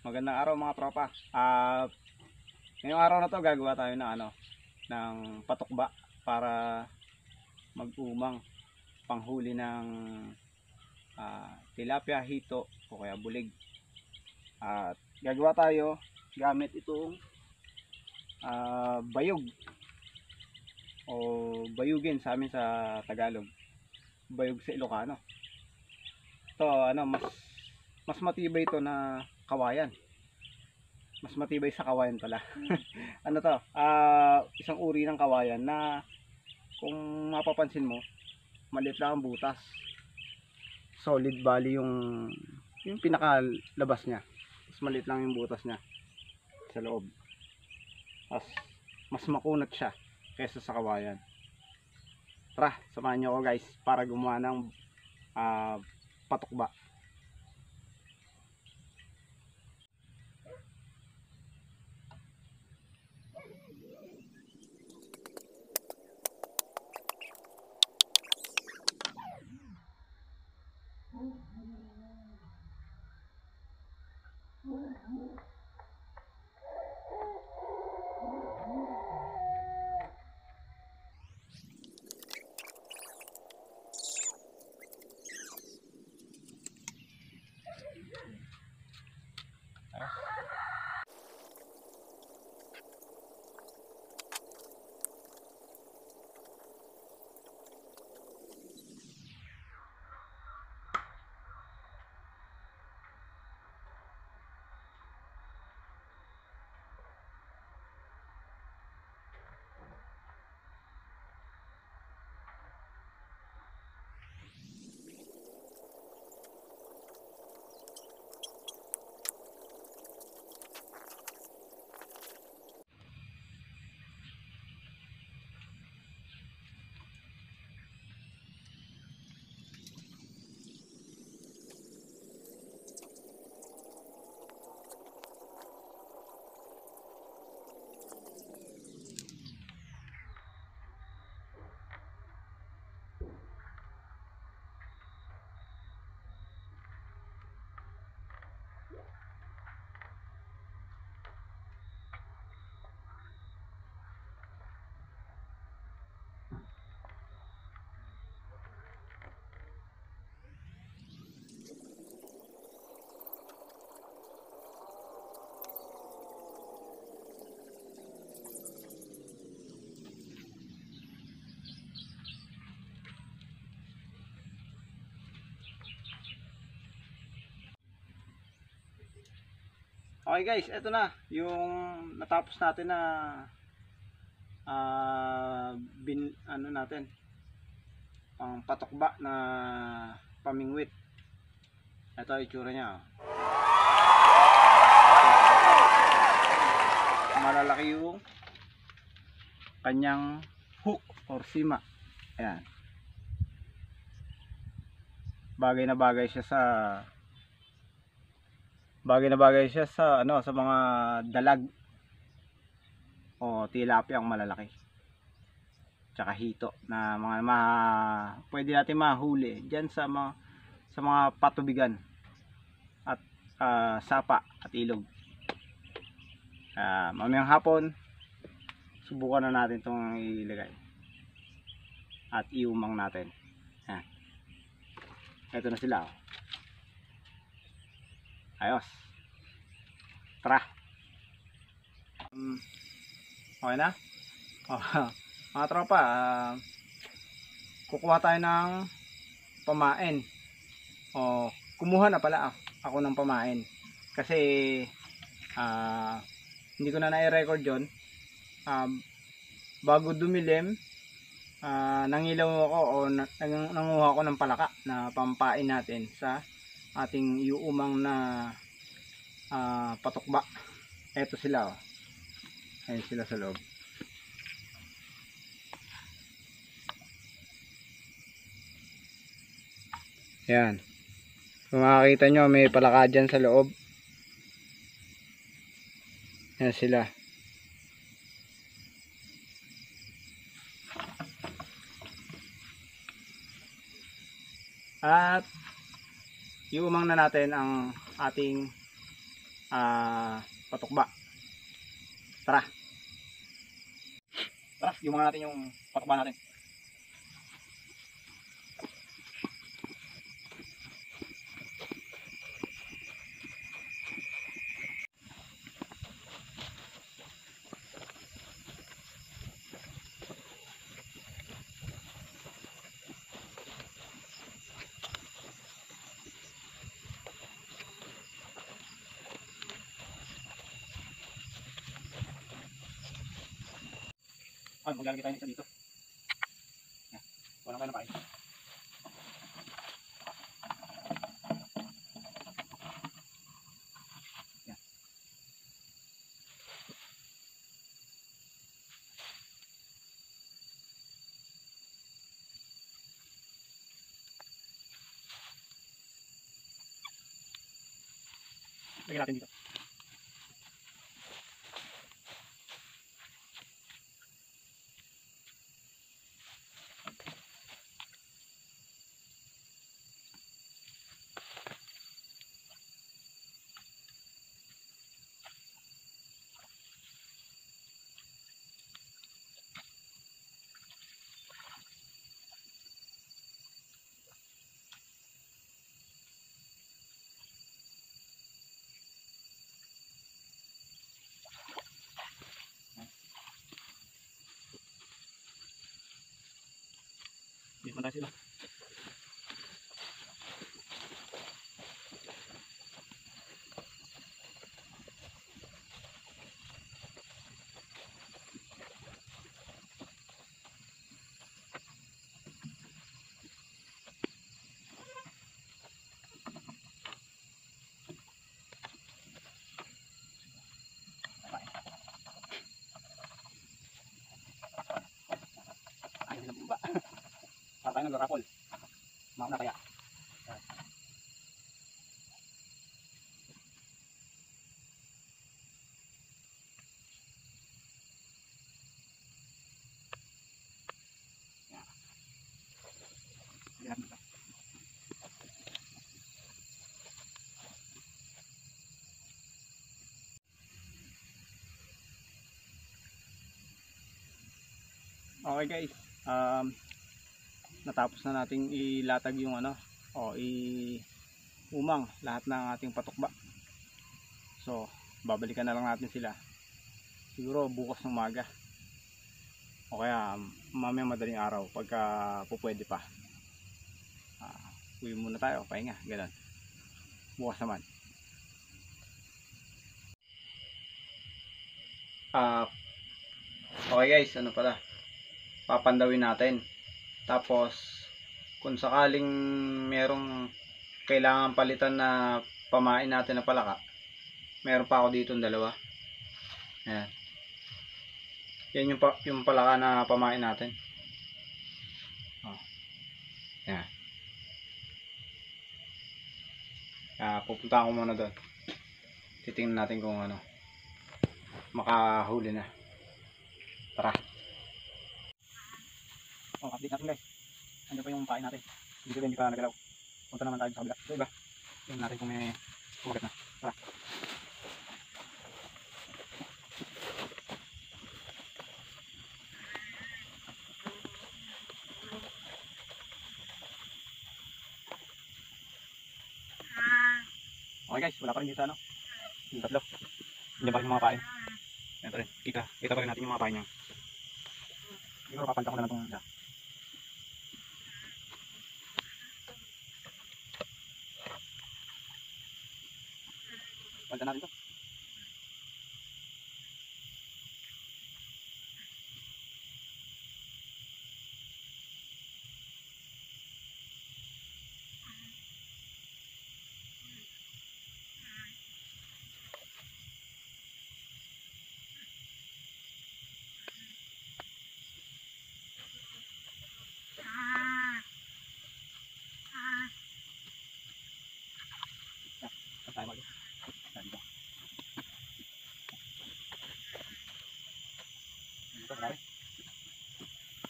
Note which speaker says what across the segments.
Speaker 1: Magandang araw mga tropa. Ah, ngayong araw na to gagawa tayo ng ano, ng patukba para mag-umang panghuli ng ah, tilapia, hito o kaya bulig. At gagawa tayo gamit itong ah, bayog o bayugin sa amin sa Tagalog. Bayog sa Ilocano. Ito ano mas mas matibay ito na kawayan. Mas matibay sa kawayan pala. ano to? Ah, isang uri ng kawayan na kung mapapansin mo, maliit lang ang butas. Solid bali yung yung pinakalabas niya. Mas maliit lang yung butas niya sa loob. Mas mas makunat siya kaysa sa kawayan. Tara, samahan niyo ako guys para gumawa ng ah, patukba. Okay guys, eto na yung natapos natin na ah bin ano natin ang patukba na pamingwit. Ito ang itsura niya. oh. Malalaki yung kanyang hook or sima. Ayan. Bagay na bagay siya sa bagay na bagay siya sa ano sa mga dalag o tilapia ang malalaki tsaka hito na mga ma pwede natin mahuli diyan sa mga sa mga patubigan at ah, sapa at ilog Ah, mamayang hapon subukan na natin itong ilagay at iumang natin Yan. eto na sila oh. Ayos. Tara. Um, okay na? Oh, mga tropa, ah, kukuha tayo ng pamain. O, kumuha na pala ako, ako ng pamain. Kasi, ah, hindi ko na nai-record yun. Um, bago dumilim, ah, nangilaw ako o na, nang, nanguha ako ng palaka na pampain natin sa ating iuumang na ah, patukba. Eto sila oh. Ayun sila sa loob. Yan. Kung makakita nyo, may palaka dyan sa loob. Yan sila. At iumang na natin ang ating ah, patukba. Tara. Tara, mga natin yung patukba natin. Ano, maglalagay tayo isa dito. Yan. Walang tayo na. Yan. Lagyan natin dito. Dito Tayo nag-rapol. Mauna kaya. Okay guys, um, natapos na nating ilatag yung ano o i umang lahat ng ating patukba. So babalikan na lang natin sila. Siguro bukas ng maga. O kaya um, mamaya madaling araw pagka pupwede pa. Uh, uwi muna tayo pahinga ganun. Bukas naman. Ah okay guys ano pala? Papandawin natin tapos, kung sakaling merong kailangan palitan na pamain natin na palaka, meron pa ako dito dalawa. Ayan. Yan yung, pa, yung palaka na pamain natin. Oh. Ayan. Ah, pupunta ako muna doon. Titingnan natin kung ano makahuli na. Tara. Oh, update natin guys. Andiyan pa yung pain natin. Hindi ko hindi pa nagalaw. Punta naman tayo sa kabila. So iba. Tingnan natin kung may kumagat na. Tara. Okay guys, wala pa rin dito ano. Yung tatlo. Hindi pa rin mga pain. Ito rin. Kita. Kita pa rin natin yung mga pain niya. Siguro papanta ko na lang itong isa. Palitan natin to.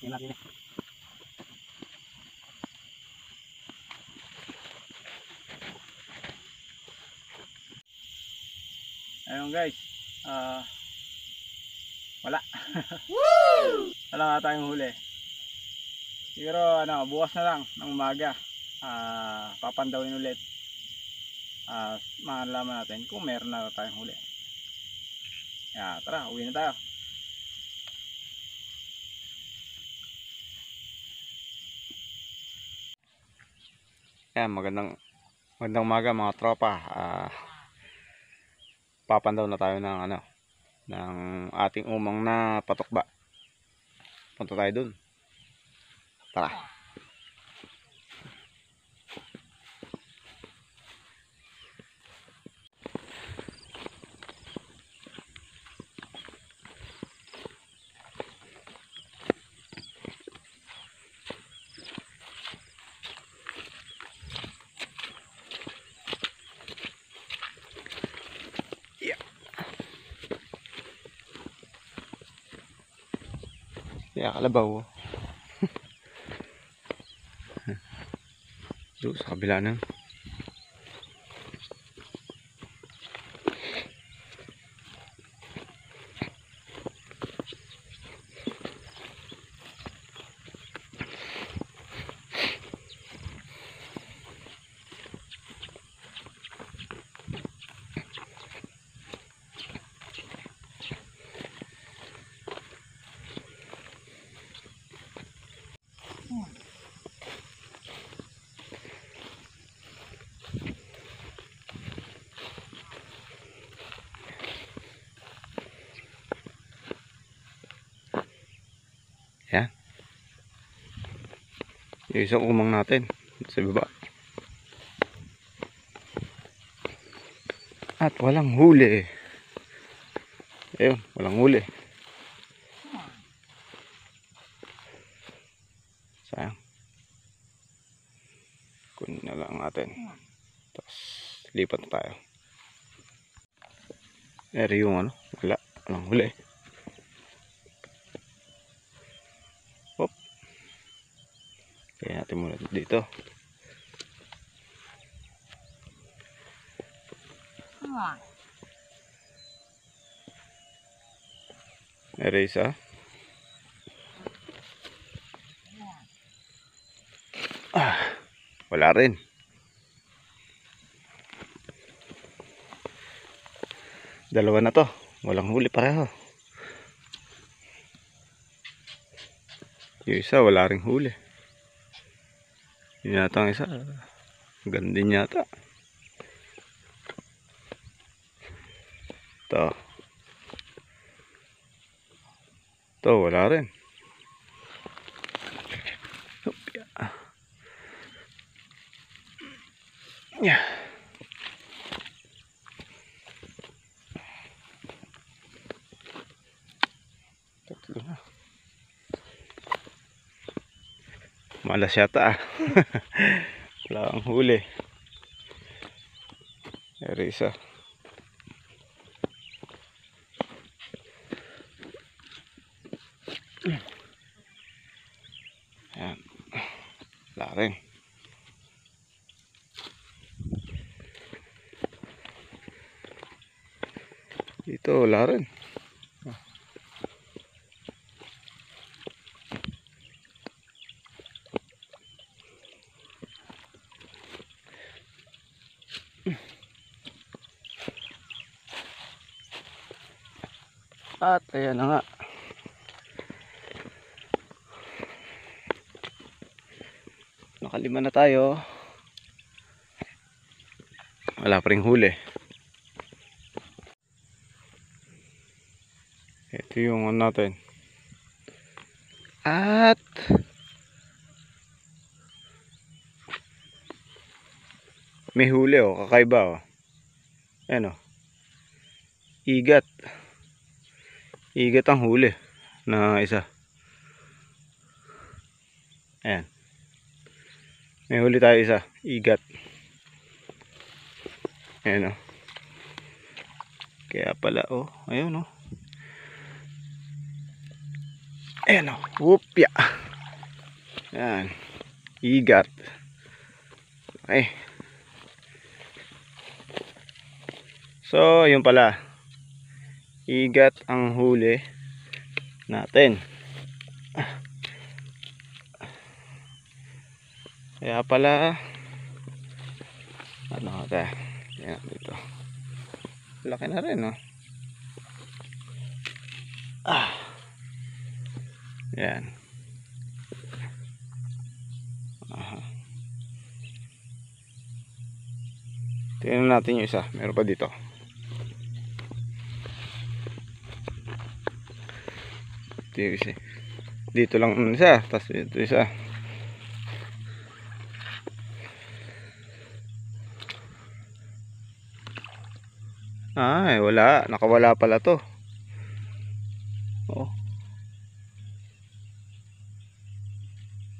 Speaker 1: Tingnan natin eh. Ayun guys. Ah wala. wala nga tayong huli. Siguro ano, bukas na lang ng umaga. Ah, papandawin ulit. Ah, malalaman natin kung meron na tayong huli. Yeah, tara, uwi na tayo. Yan, magandang magandang umaga mga tropa. Ah, papandaw na tayo ng ano ng ating umang na patokba. Punta tayo dun. Tara. Kaya kalabaw. Doon sa kabila na. Yung isang umang natin. Sa baba. At walang huli. Ayun, walang huli. Sayang. Kunin na lang natin. Tapos, lipat tayo. Eri yung ano, wala. Walang huli. Kaya natin muna dito. Eri isa. Ah, wala rin. Dalawa na to. Walang huli pareho. Yung isa wala ring huli. Yata ang isa. Ganda din yata. Ito. Ito wala rin. Yeah. Tatlo na. Malas yata ah. Wala ang huli. Eri isa. Ayan. Wala rin. Dito wala rin. At ayan na nga. Nakalima na tayo. Wala pa rin huli. Ito yung ano natin. At may huli oh, kakaiba oh. Ayan oh. Igat. Igat ang huli na isa. Ayan. May huli tayo isa. Igat. Ayan o. Kaya pala oh. Ayun oh. Ayan o. Whoopya. Ayan. Igat. Okay. So, yun pala. Igat ang huli natin. Kaya pala ano ka yan dito. Laki na rin no. Ah. Yan. Aha. Tingnan natin yung isa. Meron pa dito. Ito yung isa. Dito lang isa. Tapos dito isa. Ay, wala. Nakawala pala to. Oh.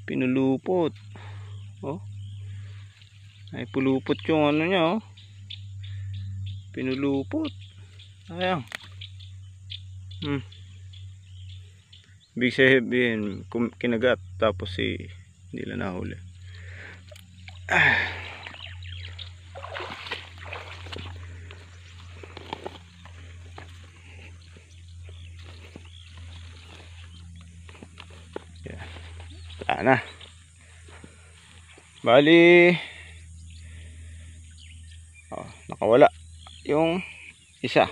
Speaker 1: Pinulupot. Oh. Ay, pulupot yung ano niya, oh. Pinulupot. Ayang. Hmm. Big sabihin, kinagat, tapos si, hindi lang nahuli. Ah. Yeah. Wala na. Bali, Oh, nakawala. Yung isa.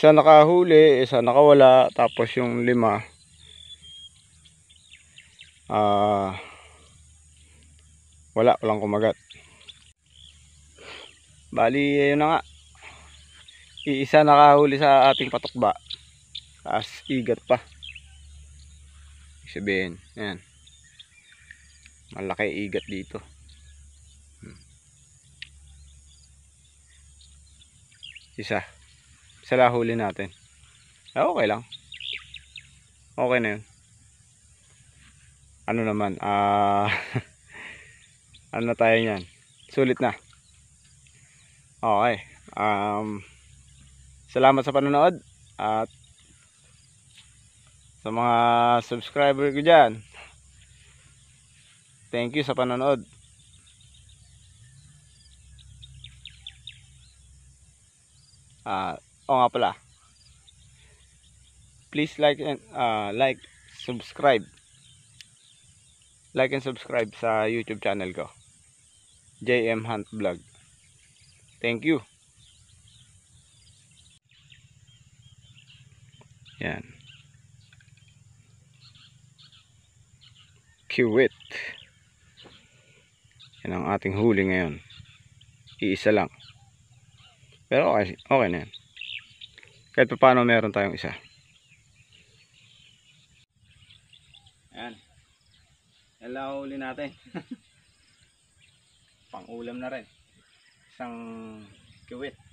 Speaker 1: Isa nakahuli, isa nakawala, tapos yung lima ah wala, walang kumagat. Bali, yun na nga. Iisa nakahuli sa ating patukba. Tapos igat pa. Sabihin, ayan. Malaki igat dito. Isa. Isa lang huli natin. Ah, okay lang. Okay na yun. Ano naman, ah... ano na tayo niyan? Sulit na. Okay. Um, salamat sa panonood. At sa mga subscriber ko dyan. Thank you sa panonood. Ah, oo nga pala. Please like and ah, like, subscribe. Like and subscribe sa YouTube channel ko. JM Hunt Vlog. Thank you. Yan. Kiwit. Yan ang ating huli ngayon. Iisa lang. Pero okay, okay na yan. Kahit pa paano meron tayong isa. Ayan. Yan lang ang huli natin. Pang ulam na rin. Isang kiwit.